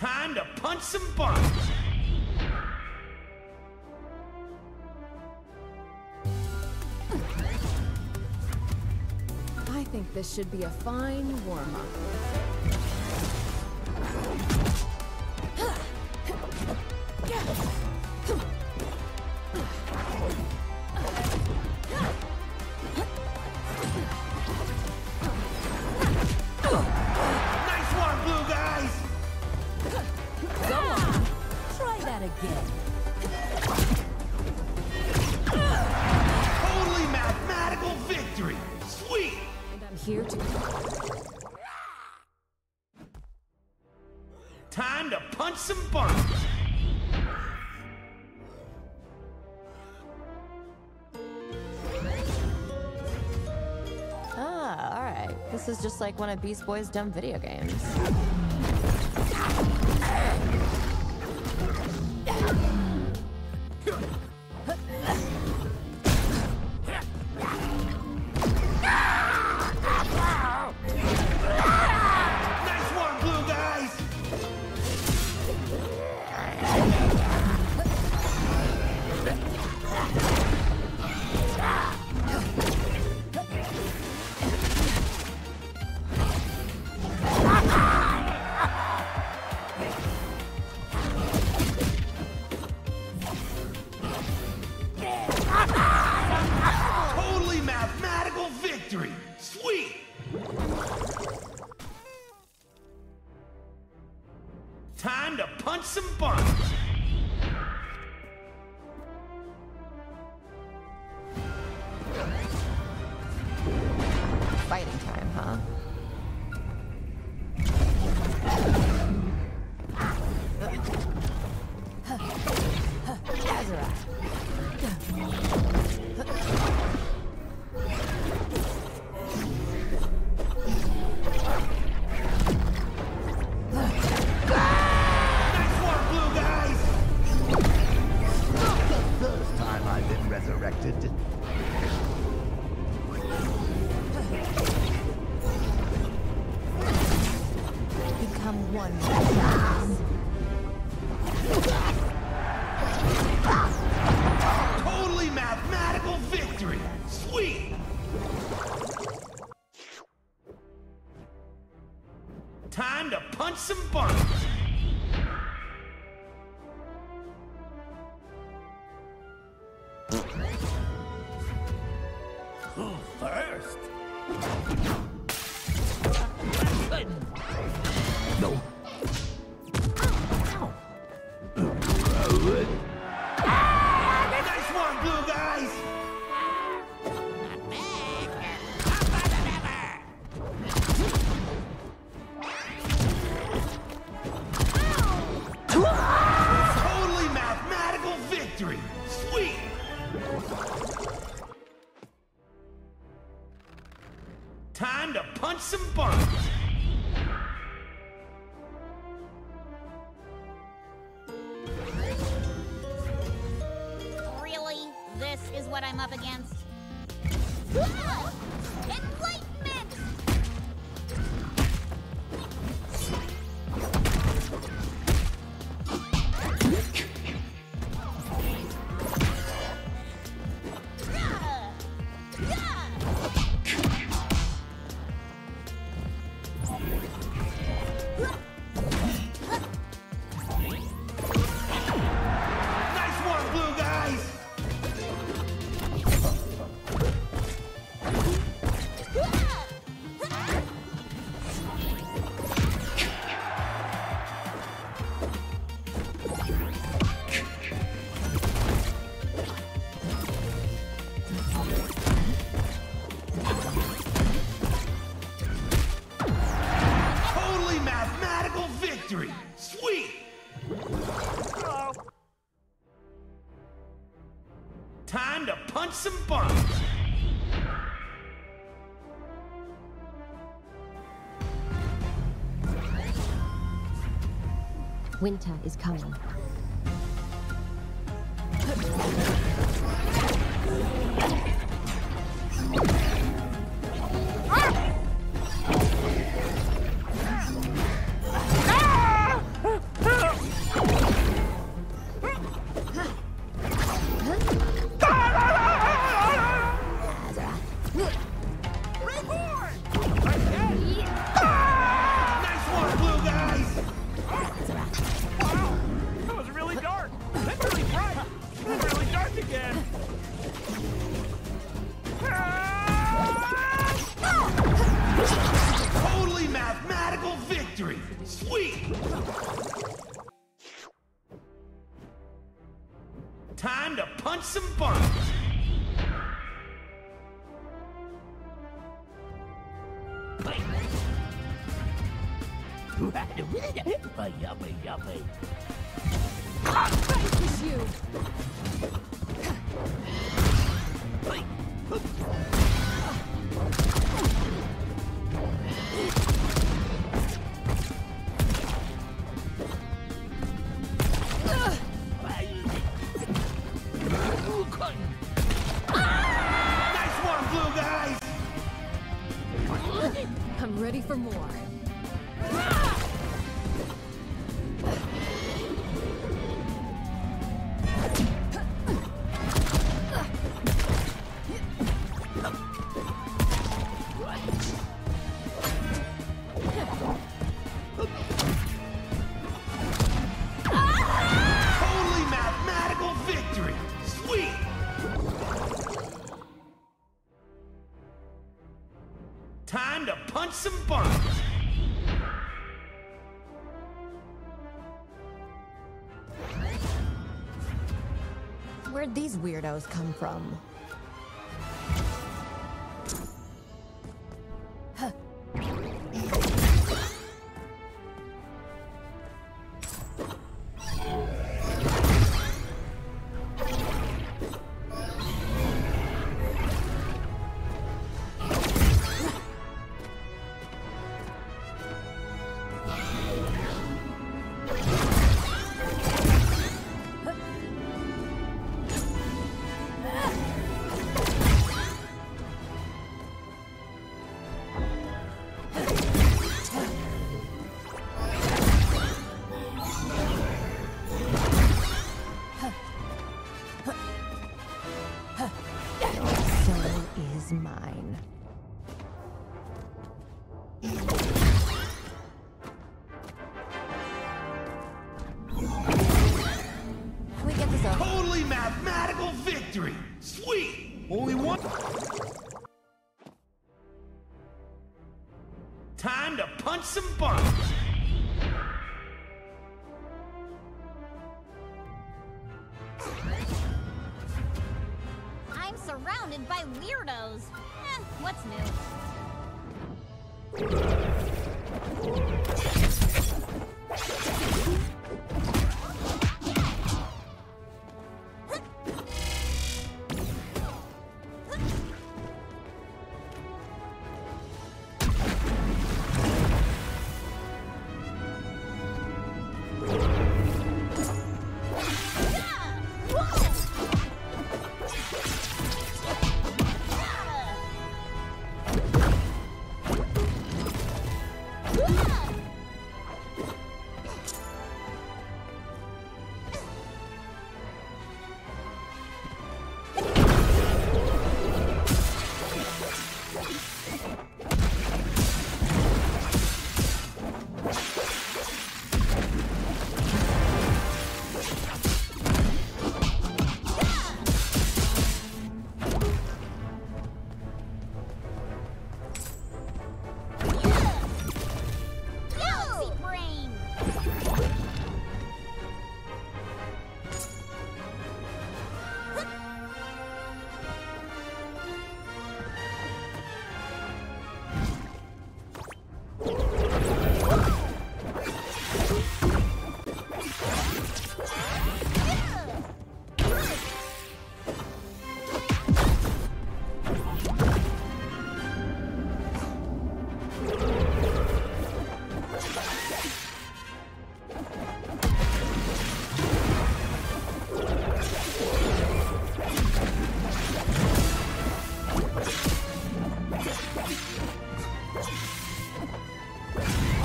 Time to punch some buns. I think this should be a fine warm-up. This is just like one of Beast Boy's dumb video games. Totally mathematical victory. Sweet. Time to punch some buns. Who first? Time to punch some buns. Some buns. Winter is coming. Sweet! Time to punch some buns! yummy, yummy. It's you. These weirdos come from? Time to punch some buns! I'm surrounded by weirdos. Eh, what's new?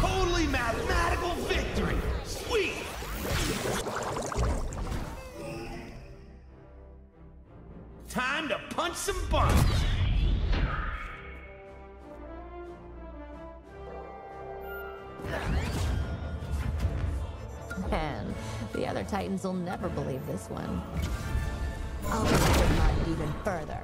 Totally mathematical victory! Sweet! Time to punch some bumps! Man, the other Titans will never believe this one. I'll push their mind even further.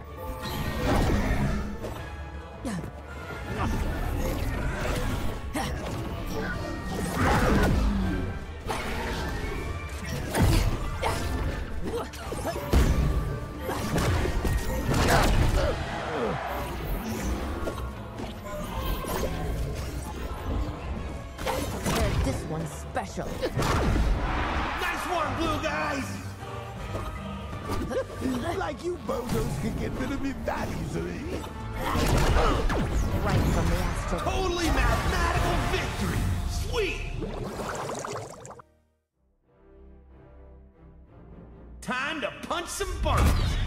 Bozos can get rid of me that easily. Right from the Astral. Totally mathematical victory! Sweet! Time to punch some buttons!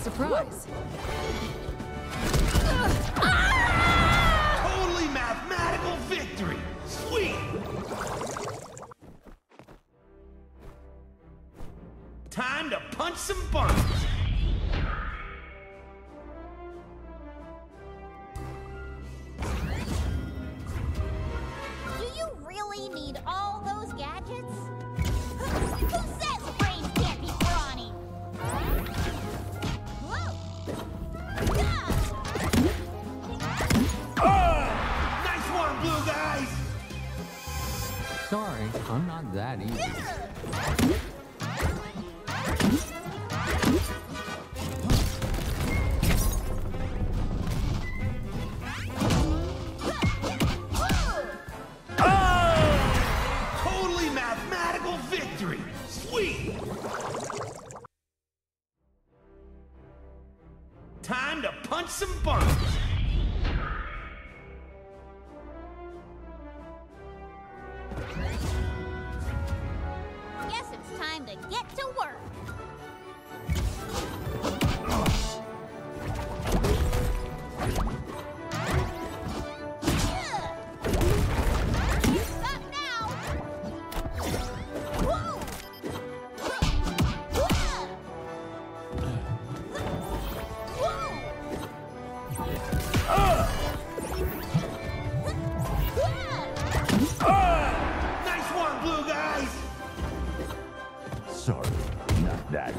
Surprise. Totally mathematical victory! Sweet! Time to punch some buttons!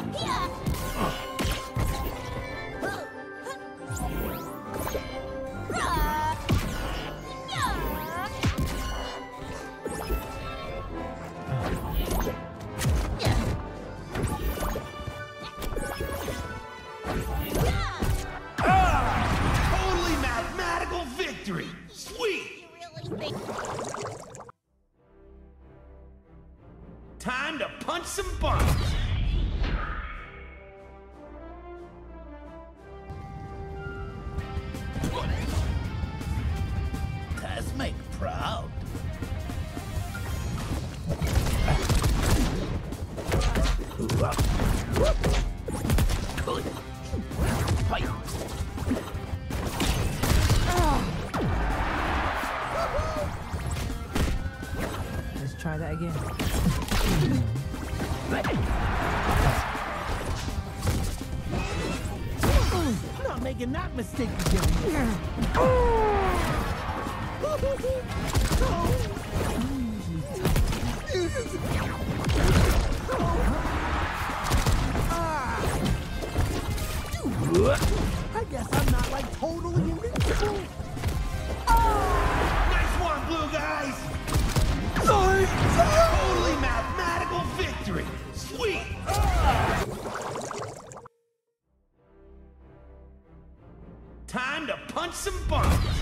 Not making that mistake again. I guess I'm not like totally invincible. Ah! Nice one, blue guys! Totally mathematical punch some buttons!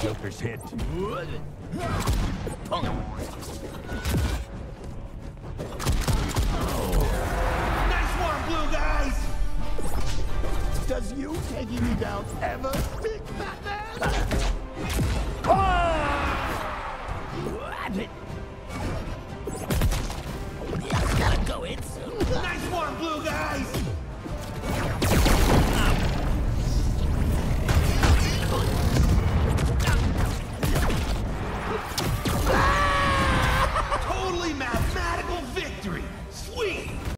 Joker's hit. Nice one, blue guys! Does you taking me down ever speak Batman?